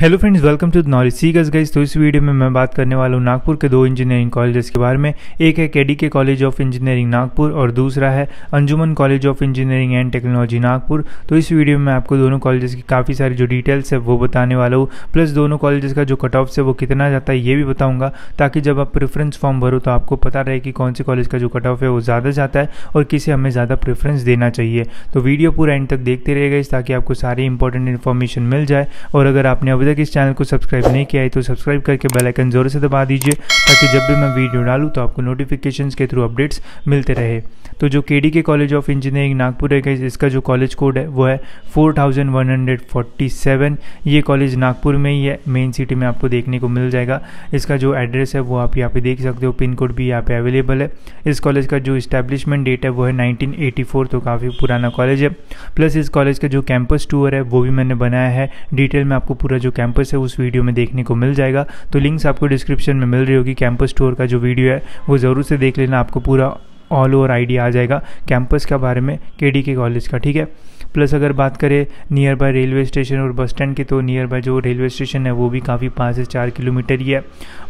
Hello friends welcome to knowledge सी गज गई तो इस वीडियो में मैं बात करने वाला हूँ नागपुर के दो इंजीनियरिंग कॉलेजेस के बारे में। एक है केडी के कॉलेज ऑफ़ इंजीनियरिंग नागपुर और दूसरा है Anjuman college of engineering and technology Nagpur. तो इस वीडियो में मैं आपको दोनों कॉलेजेस की काफ़ी सारी जो डिटेल्स है, वो बताने वाला हूँ। प्लस दोनों कॉलेजेस का जो कट ऑफ़ है, वो कितना जाता है, ये भी बताऊँगा। ताकि जब आप प्रेफरेंस फॉर्म भरो तो आपको पता रहे कि कौन से कॉलेज का जो कट ऑफ़ है, वो ज़्यादा जाता है और किसे हमें ज़्यादा प्रेफरेंस देना चाहिए। तो वीडियो पूरा एंड तक देखते रहेगा ताकि आपको सारी इंपॉर्टेंट इन्फॉर्मेशन मिल जाए। और अगर आपने अभी तक इस चैनल को सब्सक्राइब नहीं किया है तो सब्सक्राइब करके बेल आइकन ज़ोर से दबा दीजिए, ताकि जब भी मैं वीडियो डालूँ तो आपको नोटिफिकेशंस के थ्रू अपडेट्स मिलते रहे। तो जो के डी के कॉलेज ऑफ़ इंजीनियरिंग नागपुर है इसका जो कॉलेज कोड है, वो है four thousand one hundred forty seven ये कॉलेज नागपुर में ही है मेन सिटी में आपको देखने को मिल जाएगा। इसका जो एड्रेस है, वो आप यहाँ पे देख सकते हो पिन कोड भी यहाँ पे अवेलेबल है। इस कॉलेज का जो इस्टेब्लिशमेंट डेट है, वो है 1984 तो काफ़ी पुराना कॉलेज है। प्लस इस कॉलेज का जो कैंपस टूर है, वो भी मैंने बनाया है। डिटेल में आपको पूरा जो कैंपस है, उस वीडियो में देखने को मिल जाएगा। तो लिंक्स आपको डिस्क्रिप्शन में मिल रही होगी। कैंपस टूर का जो वीडियो है, वो ज़रूर से देख लेना। आपको पूरा ऑल ओवर आइडिया आ जाएगा। कैंपस के बारे में के डी के कॉलेज का, ठीक है? प्लस अगर बात करें नियर बाय रेलवे स्टेशन और बस स्टैंड की तो नियर बाय जो रेलवे स्टेशन है, वो भी काफ़ी पाँच से चार किलोमीटर ही है।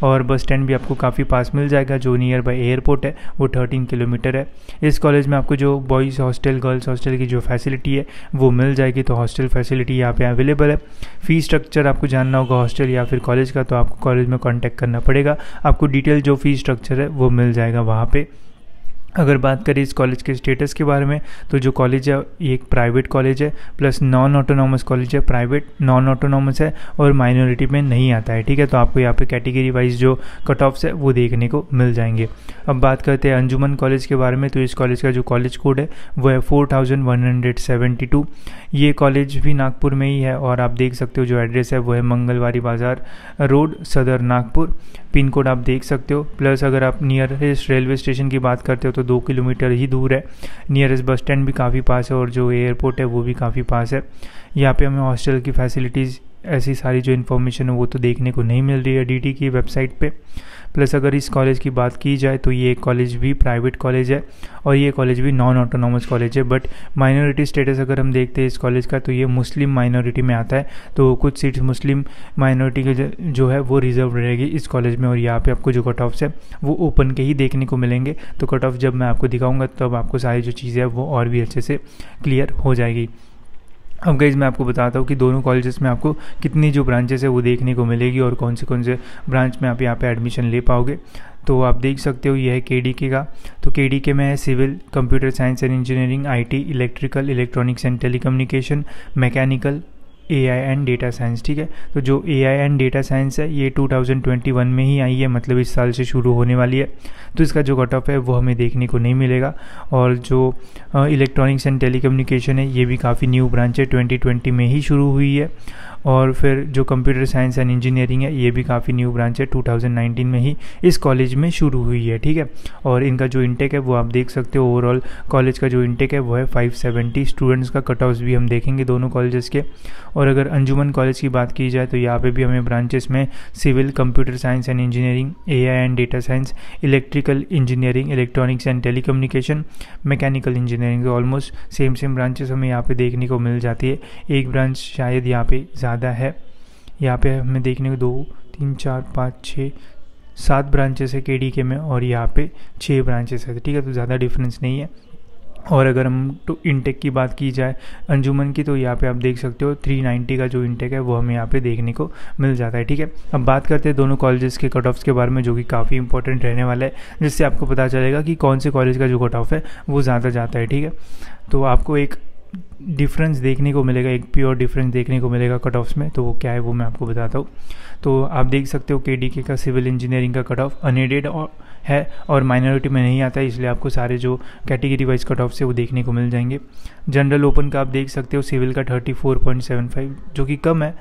और बस स्टैंड भी आपको काफ़ी पास मिल जाएगा, जो नियर बाय एयरपोर्ट है, वो थर्टीन किलोमीटर है। इस कॉलेज में आपको जो बॉयज़ हॉस्टल गर्ल्स हॉस्टल की जो फैसिलिटी है, वो मिल जाएगी। तो हॉस्टल फैसिलिटी यहाँ पे अवेलेबल है। फ़ी स्ट्रक्चर आपको जानना होगा हॉस्टल या फिर कॉलेज का तो आपको कॉलेज में कॉन्टैक्ट करना पड़ेगा। आपको डिटेल जो फ़ी स्ट्रक्चर है, वो मिल जाएगा वहाँ पर अगर बात करें इस कॉलेज के स्टेटस के बारे में तो जो कॉलेज है, ये एक प्राइवेट कॉलेज है, प्लस नॉन ऑटोनॉमस कॉलेज है, प्राइवेट नॉन ऑटोनॉमस है और माइनॉरिटी में नहीं आता है, ठीक है? तो आपको यहाँ पे कैटेगरी वाइज जो कट ऑफ्स है, वो देखने को मिल जाएँगे। अब बात करते हैं अंजुमन कॉलेज के बारे में। तो इस कॉलेज का जो कॉलेज कोड है, वो है four thousand one hundred seventy two. ये कॉलेज भी नागपुर में ही है और आप देख सकते हो जो एड्रेस है, वो है मंगलवारी बाज़ार रोड, सदर नागपुर। पिन कोड आप देख सकते हो। प्लस अगर आप नियरेस्ट रेलवे स्टेशन की बात करते हो तो दो किलोमीटर ही दूर है। नियरेस्ट बस स्टैंड भी काफ़ी पास है और जो एयरपोर्ट है, वो भी काफ़ी पास है। यहाँ पे हमें हॉस्टल की फैसिलिटीज़ ऐसी सारी जो इन्फॉर्मेशन है वो तो देखने को नहीं मिल रही है डी की वेबसाइट पे। प्लस अगर इस कॉलेज की बात की जाए तो ये कॉलेज भी प्राइवेट कॉलेज है और ये कॉलेज भी नॉन ऑटोनॉमस कॉलेज है। बट माइनॉरिटी स्टेटस अगर हम देखते हैं इस कॉलेज का तो ये मुस्लिम माइनॉरिटी में आता है। तो कुछ सीट्स मुस्लिम माइनॉरिटी के जो है वो रिज़र्व रहेगी इस कॉलेज में और यहाँ पे आपको जो कट ऑफ्स है वो ओपन के ही देखने को मिलेंगे। तो कट ऑफ़ जब मैं आपको दिखाऊँगा तब तो आपको सारी जो चीज़ें हैं वो और भी अच्छे से क्लियर हो जाएगी। अब गईज मैं आपको बताता हूँ कि दोनों कॉलेजेस में आपको कितनी जो ब्रांचेस है वो देखने को मिलेगी और कौन से कौन से ब्रांच में आप यहाँ पे एडमिशन ले पाओगे। तो आप देख सकते हो, यह है के डी के का। तो के डी के में है civil computer science and engineering IT electrical electronics and telecommunication mechanical A I and data science ठीक है? तो जो A I and data science है, ये 2021 में ही आई है मतलब इस साल से शुरू होने वाली है। तो इसका जो कट ऑफ़ है, वो हमें देखने को नहीं मिलेगा। और जो इलेक्ट्रॉनिक्स एंड टेलीकम्युनिकेशन है, ये भी काफ़ी न्यू ब्रांच है 2020 में ही शुरू हुई है। और फिर जो कंप्यूटर साइंस एंड इंजीनियरिंग है, ये भी काफ़ी न्यू ब्रांच है। 2019 में ही इस कॉलेज में शुरू हुई है, ठीक है? और इनका जो इंटेक है, वो आप देख सकते हो ओवरऑल कॉलेज का जो इंटेक है, वो है 570 स्टूडेंट्स का कट ऑफ़ भी हम देखेंगे दोनों कॉलेजेस के। और अगर अंजुमन कॉलेज की बात की जाए तो यहाँ पर भी हमें ब्रांचेस में civil computer science and engineering AI and data science electrical engineering electronics and telecommunication mechanical engineering almost same same branches हमें यहाँ पे देखने को मिल जाती है। एक ब्रांच शायद यहाँ पे ज़्यादा है। यहाँ पे हमें देखने को दो, तीन, चार, पाँच छः सात ब्रांचेस है के डी के में और यहाँ पे छः ब्रांचेस है। ठीक है तो ज़्यादा डिफरेंस नहीं है। और अगर हम तो इंटेक की बात की जाए अंजुमन की तो यहाँ पे आप देख सकते हो 390 का जो इंटेक है, वो हमें यहाँ पे देखने को मिल जाता है। ठीक है, अब बात करते हैं दोनों कॉलेजेस के कट ऑफ्स के बारे में, जो कि काफ़ी इंपॉर्टेंट रहने वाला है, जिससे आपको पता चलेगा कि कौन से कॉलेज का जो कट ऑफ़ है, वो ज़्यादा जाता है। ठीक है तो आपको एक डिफरेंस देखने को मिलेगा, एक प्योर डिफरेंस देखने को मिलेगा कट ऑफ्स में तो वो क्या है वो मैं आपको बताता हूँ। तो आप देख सकते हो के डी के का सिविल इंजीनियरिंग का कट ऑफ़ अनएडेड और है और माइनॉरिटी में नहीं आता है इसलिए आपको सारे जो कैटेगरी वाइज कट ऑफ़ से वो देखने को मिल जाएँगे। जनरल ओपन का आप देख सकते हो सिविल का thirty four point seven five जो कि कम है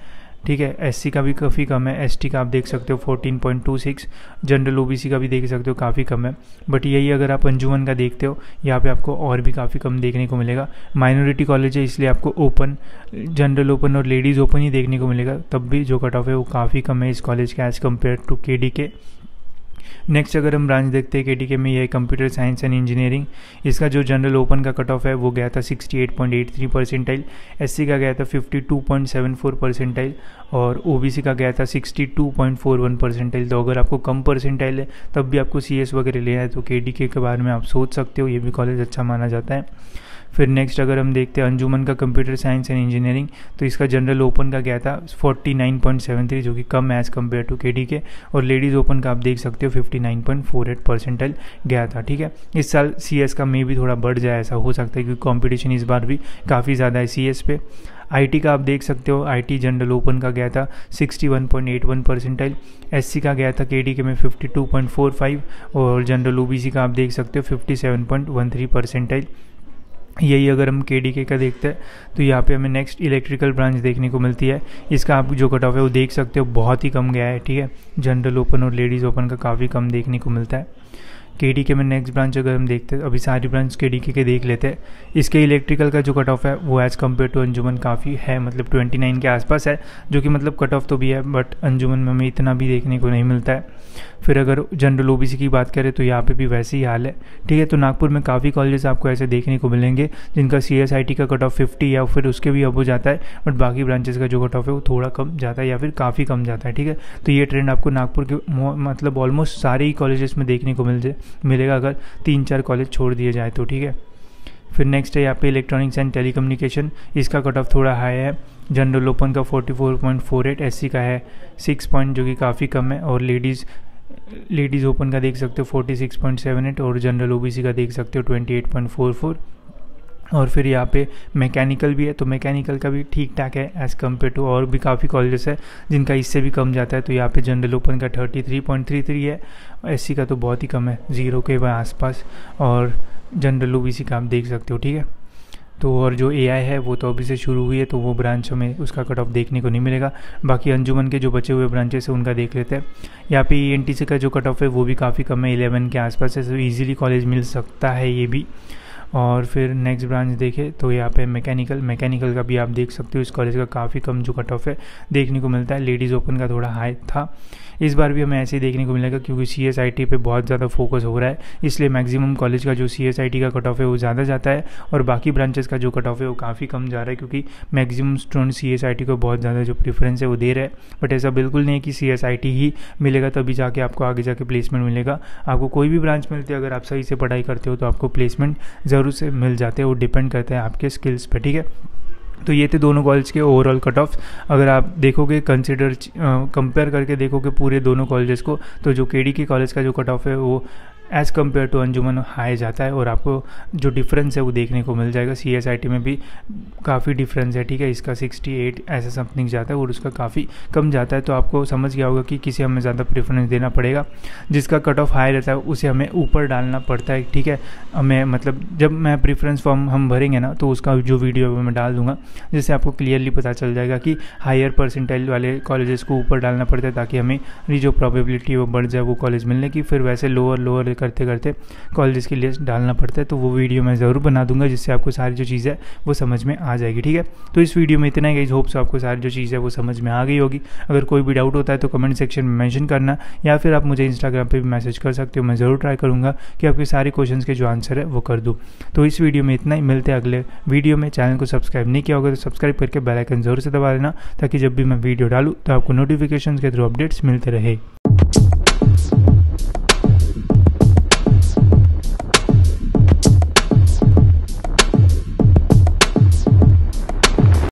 ठीक है एससी का भी काफ़ी कम है एसटी का आप देख सकते हो 14.26 जनरल ओबीसी का भी देख सकते हो, काफ़ी कम है। बट यही अगर आप अंजुमन का देखते हो, यहाँ पे आपको और भी काफ़ी कम देखने को मिलेगा। माइनॉरिटी कॉलेज है, इसलिए आपको ओपन जनरल ओपन और लेडीज़ ओपन ही देखने को मिलेगा। तब भी जो कट ऑफ़ है वो काफ़ी कम है इस कॉलेज का एज़ कंपेयर टू के नेक्स्ट अगर हम ब्रांच देखते हैं के में यह कंप्यूटर साइंस एंड इंजीनियरिंग इसका जो जनरल ओपन का कट ऑफ़ है, वो गया था 68.83 परसेंटाइल एससी का गया था 52.74 परसेंटाइल और ओबीसी का गया था 62.41 परसेंटाइल तो अगर आपको कम परसेंटाइल है, तब भी आपको सीएस वगैरह लेना है तो के के बारे में आप सोच सकते हो, ये भी कॉलेज अच्छा माना जाता है। फिर नेक्स्ट अगर हम देखते हैं अंजुमन का कंप्यूटर साइंस एंड इंजीनियरिंग तो इसका जनरल ओपन का गया था? 49.73 जो कि कम एज़ कंपेयर टू के के और लेडीज़ ओपन का आप देख सकते हो 59.48 परसेंटाइल गया था, ठीक है? इस साल सीएस का मे भी थोड़ा बढ़ जाए, ऐसा हो सकता है, क्योंकि कॉम्पिटिशन इस बार भी काफ़ी ज़्यादा है सीएस पे। आईटी का आप देख सकते हो आईटी जनरल ओपन का गया था 61.81 परसेंटाइल एससी का गया था केडी में 52.45 और जनरल ओबीसी का आप देख सकते हो 57.13 परसेंटाइल यही अगर हम के डी के का देखते हैं तो यहाँ पे हमें नेक्स्ट इलेक्ट्रिकल ब्रांच देखने को मिलती है। इसका आप जो कट ऑफ़ है वो देख सकते हो, बहुत ही कम गया है, ठीक है? जनरल ओपन और लेडीज़ ओपन का काफ़ी कम देखने को मिलता है। के डी के में नेक्स्ट ब्रांच अगर हम देखते हैं, अभी सारी ब्रांच के डी के के देख लेते हैं। इसके इलेक्ट्रिकल का जो कट ऑफ़ है, वो एज़ कंपेयर टू अंजुमन काफ़ी है मतलब ट्वेंटी नाइन के आसपास है, जो कि मतलब कट ऑफ़ तो भी है बट अंजुमन में हमें इतना भी देखने को नहीं मिलता है। फिर अगर जनरल ओबीसी की बात करें तो यहाँ पे भी वैसे ही हाल है। ठीक है तो नागपुर में काफ़ी कॉलेजेस आपको ऐसे देखने को मिलेंगे, जिनका सी एस आई टी का कट ऑफ़ फिफ्टी या फिर उसके भी अब हो जाता है बट बाकी ब्रांचेस का जो कट ऑफ़ है, वो थोड़ा कम जाता है या फिर काफ़ी कम जाता है। ठीक है तो ये ट्रेंड आपको नागपुर के मतलब ऑलमोस्ट सारे ही कॉलेजेस में देखने को मिल जाए। मिलेगा अगर तीन चार कॉलेज छोड़ दिए जाए तो ठीक है? फिर नेक्स्ट है यहाँ पे इलेक्ट्रॉनिक्स एंड टेलीकम्युनिकेशन इसका कट ऑफ़ थोड़ा हाई है। जनरल ओपन का 44.48 एससी का है। सिक्स पॉइंट जो कि काफ़ी कम है और लेडीज़ लेडीज़ ओपन का देख सकते हो 46.78 और जनरल ओबीसी का देख सकते हो 28.44 और फिर यहाँ पे मैकेनिकल भी है तो मैकेनिकल का भी ठीक ठाक है एज़ कंपेयर टू और भी काफ़ी कॉलेजेस है, जिनका इससे भी कम जाता है तो यहाँ पे जनरल ओपन का thirty three point three three है एस का तो बहुत ही कम है ज़ीरो के आसपास, और जनरल ओ का आप देख सकते हो, ठीक है? तो और जो एआई है, वो तो अभी से शुरू हुई है तो वो ब्रांच हमें उसका कट ऑफ़ देखने को नहीं मिलेगा, बाकी अंजुमन के जो बचे हुए ब्रांचेस हैं, उनका देख लेते हैं। यहाँ पे ई e का जो कट ऑफ़ है, वो भी काफ़ी कम है इलेवन के आसपास है तो ईजिली कॉलेज मिल सकता है ये भी। और फिर नेक्स्ट ब्रांच देखें तो यहाँ पे मैकेनिकल मैकेनिकल का भी आप देख सकते हो, इस कॉलेज का काफ़ी कम जो कट ऑफ़ है, देखने को मिलता है। लेडीज़ ओपन का थोड़ा हाई था। इस बार भी हमें ऐसे ही देखने को मिलेगा क्योंकि सी एस आई टी पर बहुत ज़्यादा फोकस हो रहा है। इसलिए मैक्सिमम कॉलेज का जो सी एस आई टी का कट ऑफ़ है वो ज़्यादा जाता है और बाकी ब्रांचेस का जो कट ऑफ़ है वो काफ़ी कम जा रहा है क्योंकि maximum student C S I T को बहुत ज़्यादा जो प्रीफरेंस है वो दे रहे हैं। बट ऐसा बिल्कुल नहीं है कि सी एस आई टी ही मिलेगा, तभी जाके आपको आगे जाके प्लेसमेंट मिलेगा। आपको कोई भी ब्रांच मिलती है, अगर आप सही से पढ़ाई करते हो तो आपको प्लेसमेंट ज़रूर से मिल जाते हैं। वो डिपेंड करते हैं आपके स्किल्स पर ठीक है? तो ये थे दोनों कॉलेज के ओवरऑल कट ऑफ़ अगर आप देखोगे कंसिडर कंपेयर करके देखोगे पूरे दोनों कॉलेजेस को तो जो के के कॉलेज का जो कट ऑफ़ है, वो as compare to Anjuman high जाता है और आपको जो डिफरेंस है वो देखने को मिल जाएगा। सी एस आई टी में भी काफ़ी डिफरेंस है, ठीक है? इसका सिक्सटी एट ऐसा समथिंग जाता है और उसका काफ़ी कम जाता है। तो आपको समझ गया होगा कि किसे हमें ज़्यादा प्रेफरेंस देना पड़ेगा। जिसका कट ऑफ़ हाई रहता है, उसे हमें ऊपर डालना पड़ता है, ठीक है? हमें मतलब जब मैं प्रेफरेंस फॉर्म हम भरेंगे ना तो उसका जो वीडियो है मैं डाल दूँगा। जिससे आपको क्लियरली पता चल जाएगा कि हायर परसेंटाइल वाले कॉलेजेस को ऊपर डालना पड़ता है, ताकि हमें जो प्रोबेबिलिटी वो बढ़ जाए, वो कॉलेज मिलने की। फिर वैसे लोअर लोअर करते करते कॉलेज की लिस्ट डालना पड़ता है तो वो वीडियो मैं ज़रूर बना दूँगा, जिससे आपको सारी जो चीज़ है, वो समझ में आ जाएगी, ठीक है? तो इस वीडियो में इतना ही होप से आपको सारी जो चीज़ है, वो समझ में आ गई होगी। अगर कोई भी डाउट होता है तो कमेंट सेक्शन में मैंशन करना, या फिर आप मुझे इंस्टाग्राम पर भी मैसेज कर सकते हो, मैं ज़रूर ट्राई करूँगा कि आपके सारे क्वेश्चन के जो आंसर है, वो कर दूँ। तो इस वीडियो में इतना ही, मिलते हैं अगले वीडियो में। चैनल को सब्सक्राइब नहीं किया होगा तो सब्सक्राइब करके बेलाइकन ज़रूर से दबा देना, ताकि जब भी मैं वीडियो डालूँ तो आपको नोटिफिकेशन के थ्रू अपडेट्स मिलते रहे।